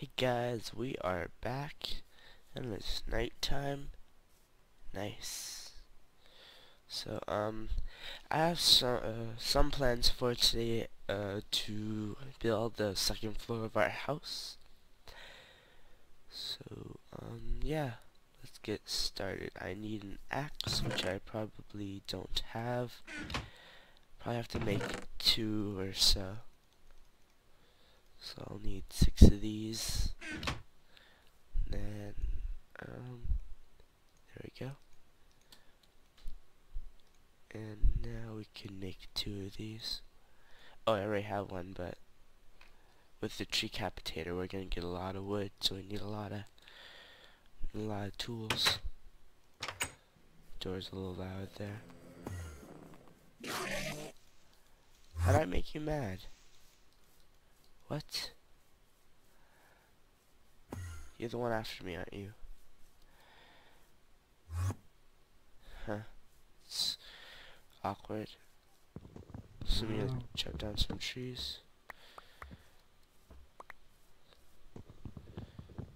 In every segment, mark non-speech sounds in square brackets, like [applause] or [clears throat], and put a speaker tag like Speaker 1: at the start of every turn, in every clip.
Speaker 1: Hey guys, we are back and it's nighttime. Nice. So, um, I have some, uh, some plans for today, uh, to build the second floor of our house. So, um, yeah, let's get started. I need an axe, which I probably don't have. Probably have to make two or so. So I'll need six of these. then, um, there we go. And now we can make two of these. Oh, I already have one, but with the Treecapitator, we're gonna get a lot of wood, so we need a lot of, a lot of tools. Door's a little loud there. How'd I make you mad? What? You're the one after me, aren't you? Huh. It's awkward. So we to chop down some trees.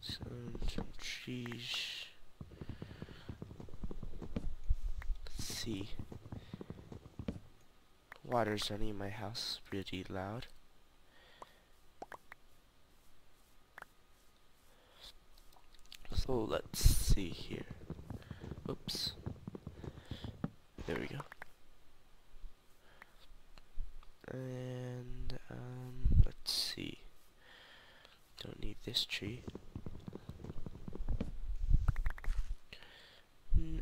Speaker 1: Some, some trees. Let's see. Water's running in my house pretty loud. So let's see here. Oops. There we go. And um, let's see. Don't need this tree.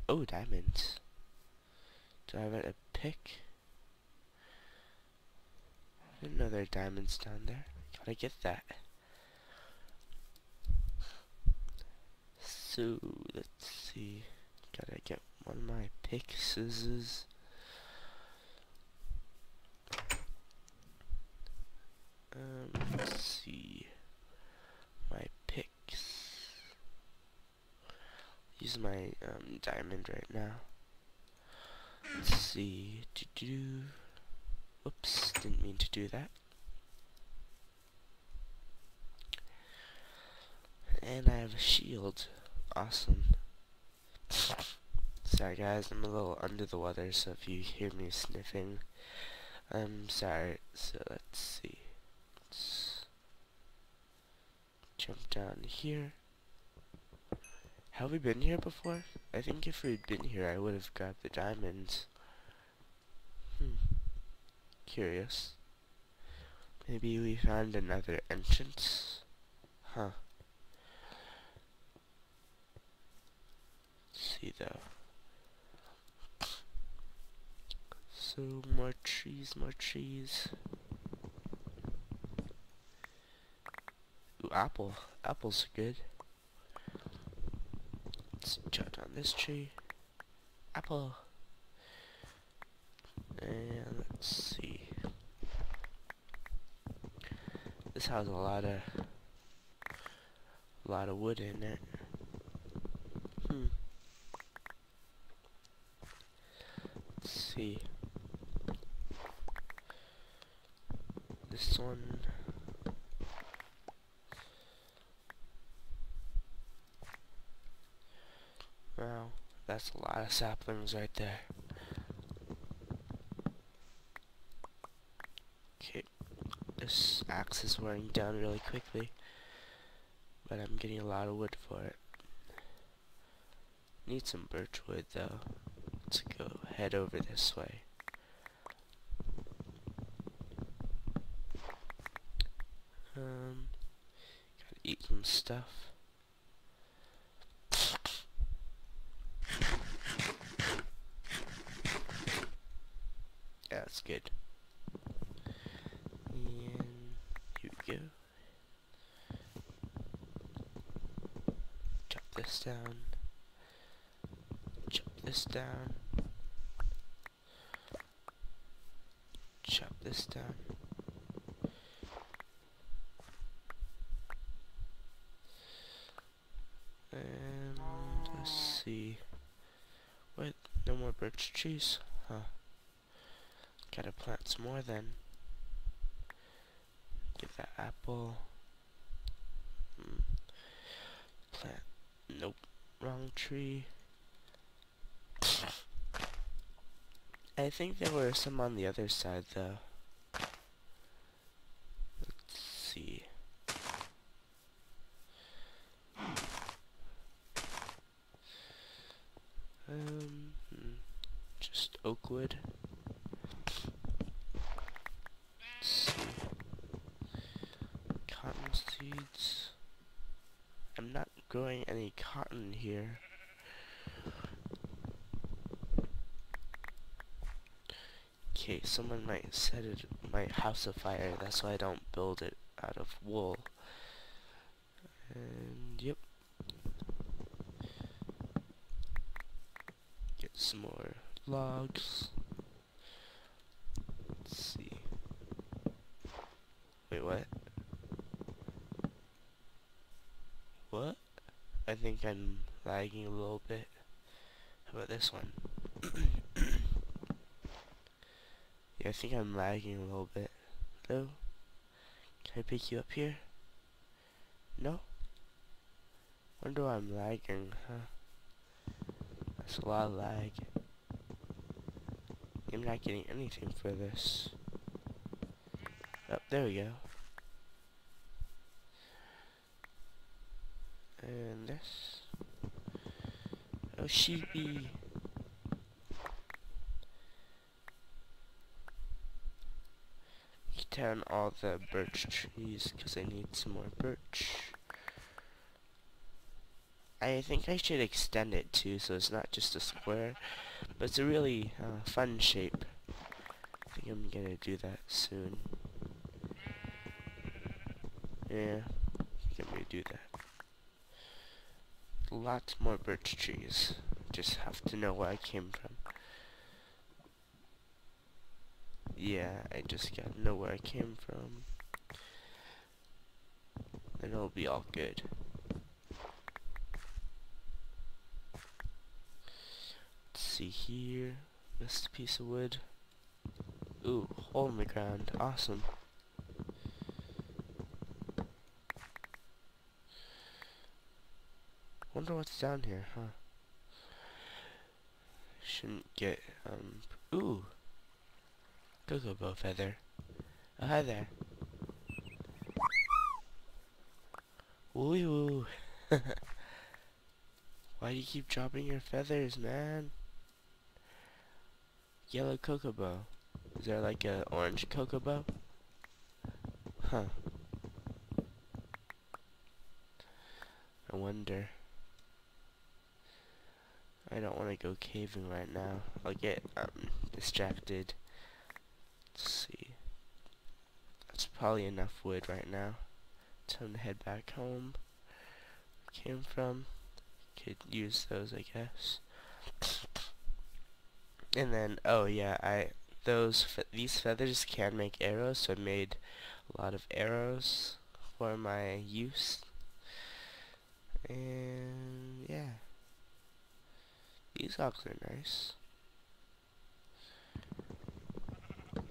Speaker 1: Oh, diamonds. Do I have a pick? Are diamonds down there. Gotta get that. So, let's see. Gotta get one of my pickaxes. Um, let's see. My picks. Use my um, diamond right now. Let's see. Do do. Oops, didn't mean to do that. And I have a shield. Awesome. Sorry guys, I'm a little under the weather, so if you hear me sniffing, I'm sorry. So let's see. Let's jump down here. Have we been here before? I think if we'd been here, I would have grabbed the diamonds. Hmm. Curious. Maybe we found another entrance? Huh. See though. So more trees, more trees. Ooh, apple. Apples are good. Let's jot on this tree. Apple. And let's see. This has a lot of a lot of wood in it. Hmm. See. This one. Wow, that's a lot of saplings right there. Okay, this axe is wearing down really quickly, but I'm getting a lot of wood for it. Need some birch wood though. Let's go head over this way. Um, gotta eat some stuff. Yeah, that's good. And here we go. Chop this down Chop this down. this time. And let's see. Wait, no more birch trees? Huh. Gotta plant some more then. Get that apple. Mm. Plant. Nope. Wrong tree. I think there were some on the other side though. Someone might set it, my house afire. That's why I don't build it out of wool. And yep. Get some more logs. Let's see. Wait, what? What? I think I'm lagging a little bit. How about this one? [clears throat] I think I'm lagging a little bit. Hello? Can I pick you up here? No? Wonder why I'm lagging, huh? That's a lot of lag. I'm not getting anything for this. Oh, there we go. And this. Oh, sheepy. Down all the birch trees because I need some more birch. I think I should extend it too so it's not just a square, but it's a really uh, fun shape. I think I'm gonna do that soon. Yeah, I'm gonna do that. Lots more birch trees. Just have to know where I came from. Yeah, I just gotta know where I came from. And it'll be all good. Let's see here. Missed a piece of wood. Ooh, hole in the ground. Awesome. Wonder what's down here, huh? Shouldn't get, um, ooh. Chocobo feather. Oh, hi there. Woo woo. [laughs] Why do you keep dropping your feathers, man? Yellow chocobo. Is there like a orange chocobo? Huh. I wonder. I don't want to go caving right now. I'll get um, distracted. Let's see. That's probably enough wood right now. Time to head back home. Came from. Could use those, I guess. And then, oh yeah, I those fe these feathers can make arrows, so I made a lot of arrows for my use. And yeah. These logs are nice. Oh,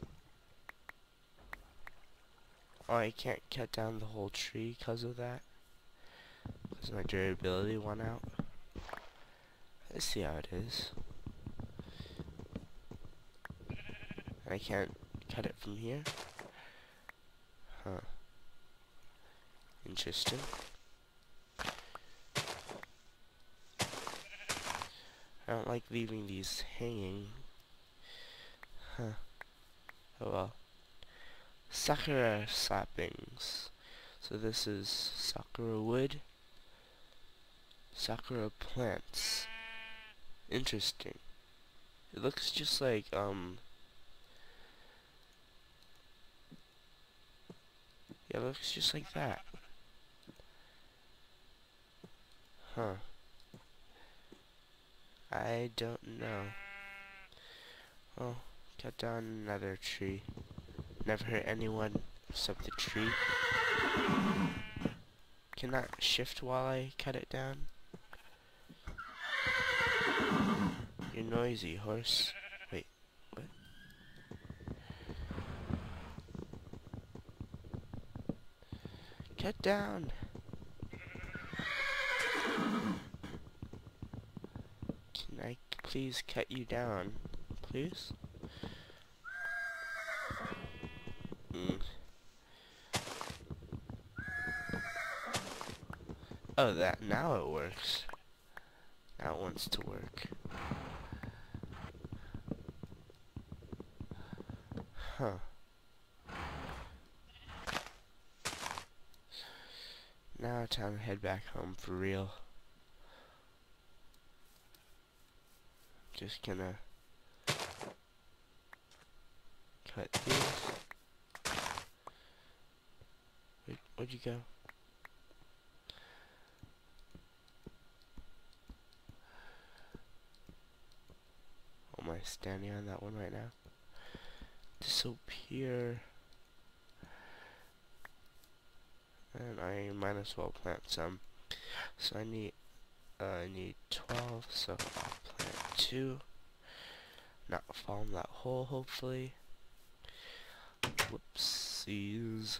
Speaker 1: Oh, I can't cut down the whole tree because of that. Because my durability went out. Let's see how it is. I can't cut it from here. Huh. Interesting. I don't like leaving these hanging. Huh. Oh well. Sakura saplings. So this is Sakura wood. Sakura plants. Interesting. It looks just like, um... Yeah, it looks just like that. Huh. I don't know. Oh, cut down another tree. Never hurt anyone except the tree. Can Cannot shift while I cut it down. You're noisy, horse. Wait, what? Cut down! Can I please cut you down? Please? Mm. Oh, that, now it works. Now it wants to work. Huh. Now time to head back home for real. Just gonna cut these. Where'd you go? Am I standing on that one right now? Disappear. And I might as well plant some. So I need uh, I need 12, so I'll plant two. Not fall in that hole, hopefully. Whoopsies.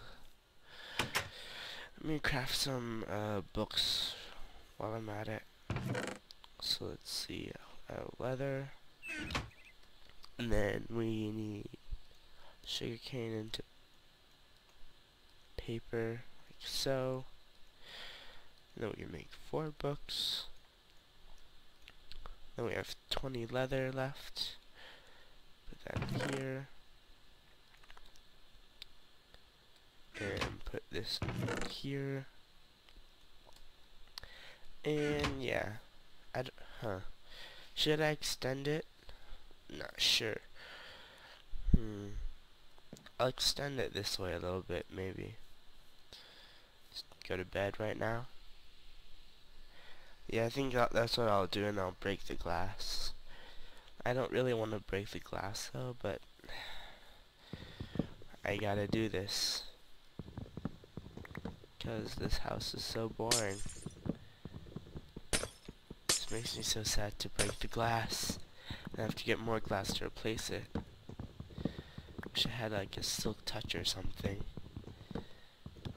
Speaker 1: Let me craft some uh, books while I'm at it. So let's see, uh, leather. And then we need sugarcane into paper, like so. And then we can make four books. Then we have 20 leather left. Put that here. And put this here. And yeah. I d huh. Should I extend it? Not sure. Hmm. I'll extend it this way a little bit, maybe. Just go to bed right now. Yeah, I think that's what I'll do, and I'll break the glass. I don't really want to break the glass, though, but I gotta do this. Because this house is so boring. This makes me so sad to break the glass. I have to get more glass to replace it. Wish I had like a silk touch or something.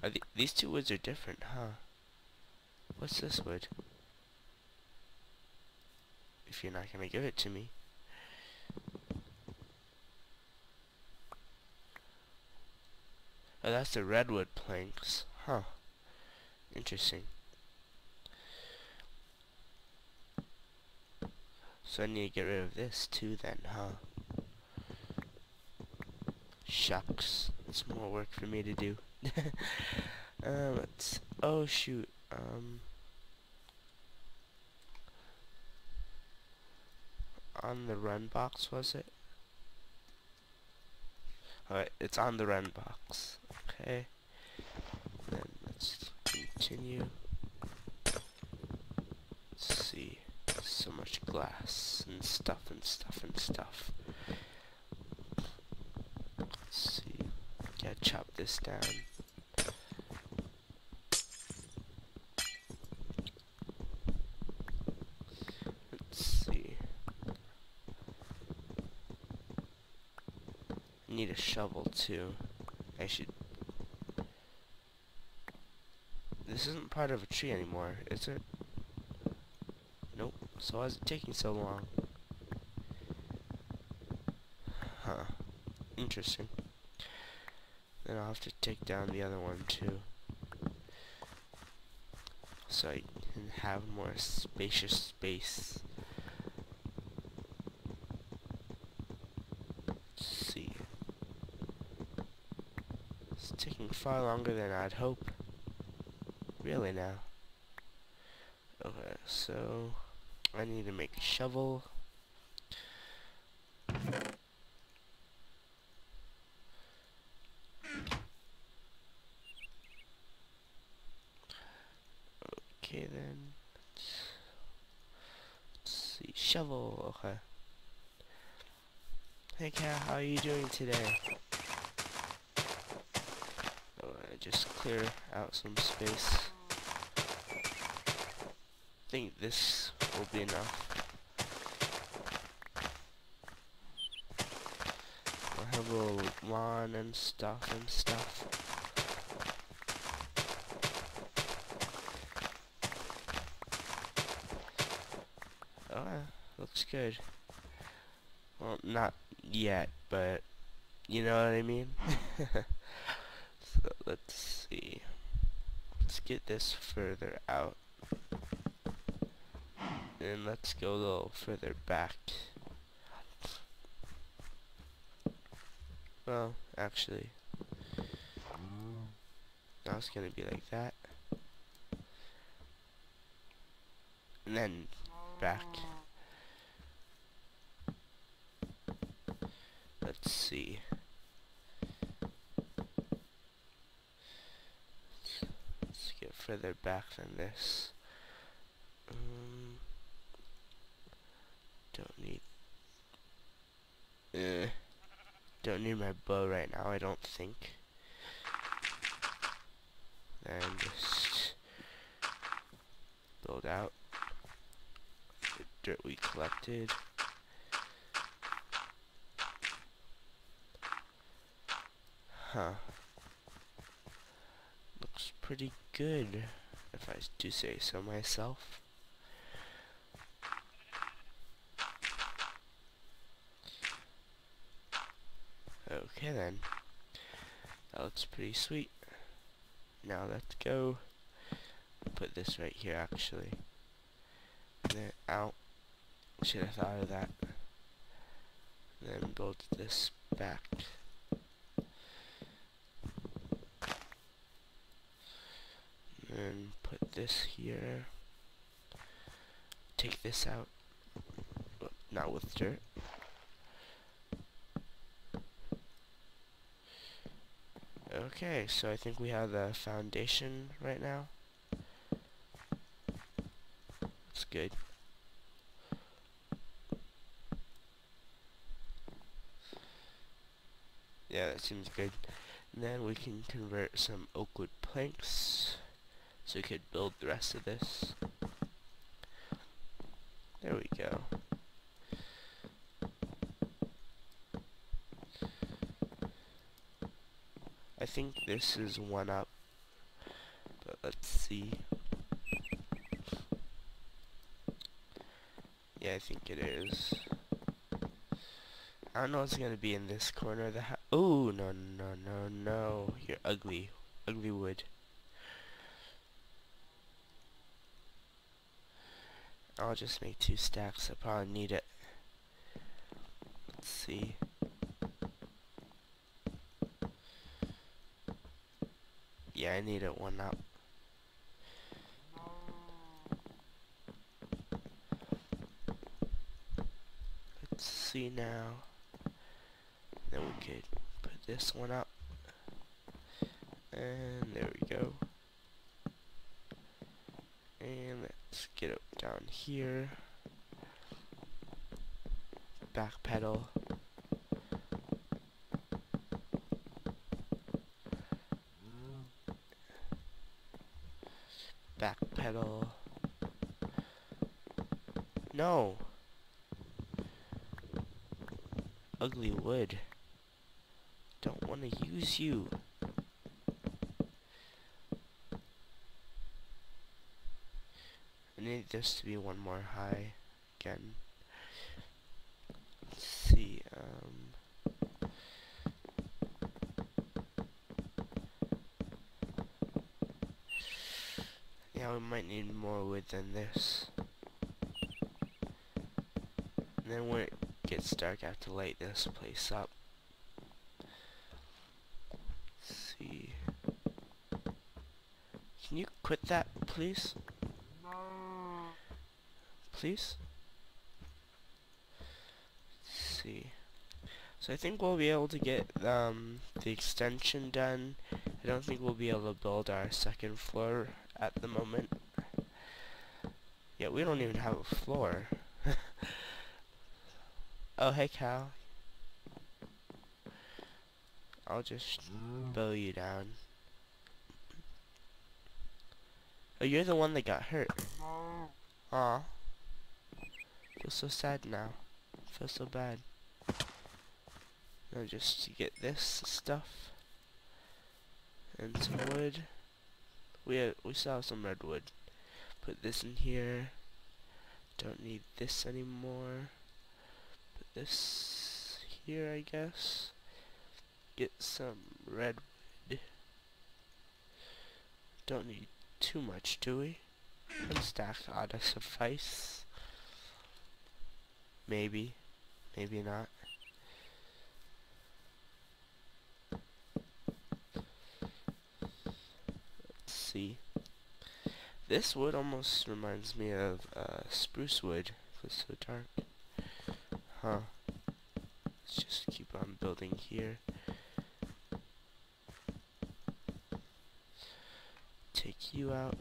Speaker 1: The, these two woods are different, huh? What's this wood? if you're not to give it to me. Oh, that's the redwood planks. Huh. Interesting. So I need to get rid of this too then, huh? Shucks. It's more work for me to do. um, [laughs] let's... Oh, shoot. Um... on the run box, was it? Alright, it's on the run box. Okay. Then let's continue. Let's see. So much glass and stuff and stuff and stuff. Let's see. Gotta chop this down. Let's see. Need a shovel too. I should... This isn't part of a tree anymore, is it? So why is it taking so long? Huh. Interesting. Then I'll have to take down the other one too. So I can have more spacious space. Let's see. It's taking far longer than I'd hope. Really now. Okay, so I need to make a shovel. Okay then. Let's, see. Shovel, okay. Hey Cat, how are you doing today? Oh, I just clear out some space. I think this will be enough. I have a little lawn and stuff and stuff. Oh, looks looks good. Well, not yet, but you know what I mean? [laughs] so let's see. Let's get this further out. And let's go a little further back. Well, actually, it's gonna be like that. And then back. Let's see. Let's get further back than this. Um, don't need. Uh, don't need my bow right now. I don't think. And just build out the dirt we collected. Huh. Looks pretty good, if I do say so myself. Okay then. That looks pretty sweet. Now let's go put this right here actually. Then out. Should have thought of that. then build this back. And put this here. Take this out. Not with dirt. Okay, so I think we have the foundation right now. That's good. Yeah, that seems good. And then we can convert some oak wood planks so we could build the rest of this. There we go. I think this is one up, but let's see. Yeah, I think it is. I don't know what's gonna be in this corner of the house. Oh, no, no, no, no. You're ugly. Ugly wood. I'll just make two stacks. I probably need it. Let's see. Yeah, I need it one up. Let's see now. Then we could put this one up. And there we go. And let's get it down here. Back pedal. back pedal. No. Ugly wood. Don't want to use you. I need this to be one more high again. Let's see, um... Yeah, we might need more wood than this. And then when it gets dark, I have to light this place up. Let's see. Can you quit that, please? Please? Let's see. So I think we'll be able to get um, the extension done. I don't think we'll be able to build our second floor at the moment. Yeah, we don't even have a floor. [laughs] oh, hey, Cal. I'll just mm. bow you down. Oh, you're the one that got hurt. Mm. Aw. Feel so sad now. Feel so bad. Now just to get this stuff. And some wood. We have, we still have some redwood. Put this in here. Don't need this anymore. Put this here, I guess. Get some redwood. Don't need too much, do we? One stack ought to suffice. Maybe. Maybe not. Let's see. This wood almost reminds me of uh, spruce wood. It's so dark. Huh. Let's just keep on building here. Take you out.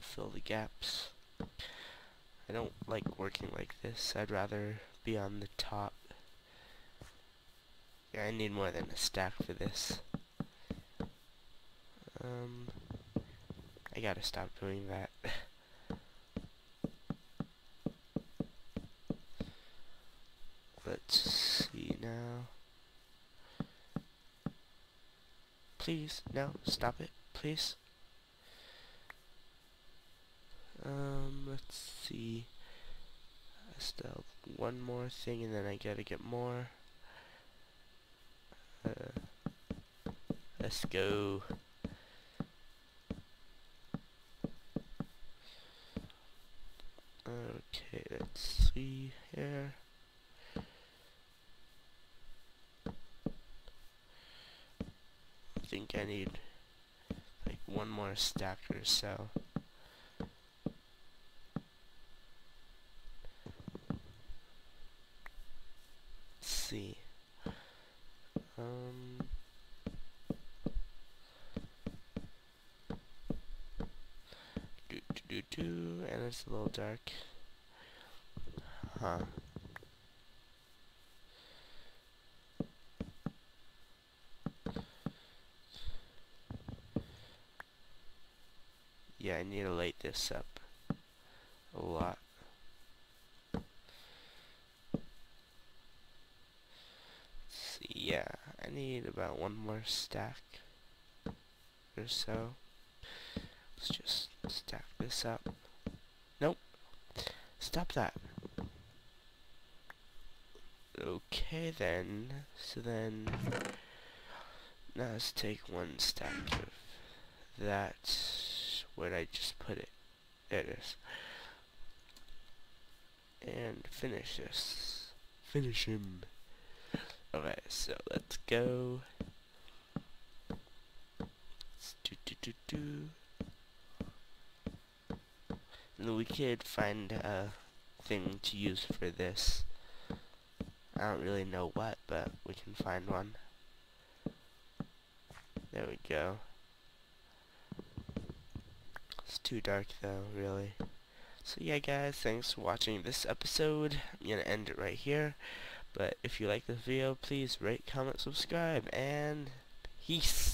Speaker 1: Fill the gaps. I don't like working like this. I'd rather be on the top. I need more than a stack for this. Um, I gotta stop doing that. [laughs] Let's see now. Please, no, stop it, please. Um, let's see. I still have one more thing and then I gotta get more. Uh, let's go. Okay, let's see here. I think I need like one more stack or so. See. Um do do do do and it's a little dark. Huh. Yeah, I need to light this up a lot. see, yeah, I need about one more stack or so. Let's just stack this up. Nope. Stop that. Okay then. So then now let's take one stack of that. Where'd I just put it? There it is. And finish this. Finish him. Okay, so let's go. Let's do do do do. And we could find a thing to use for this. I don't really know what, but we can find one. There we go. It's too dark though, really. So yeah guys, thanks for watching this episode. I'm gonna end it right here. But if you like this video, please rate, comment, subscribe, and peace.